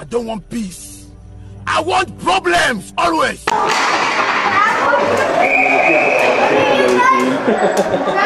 I don't want peace. I want problems always.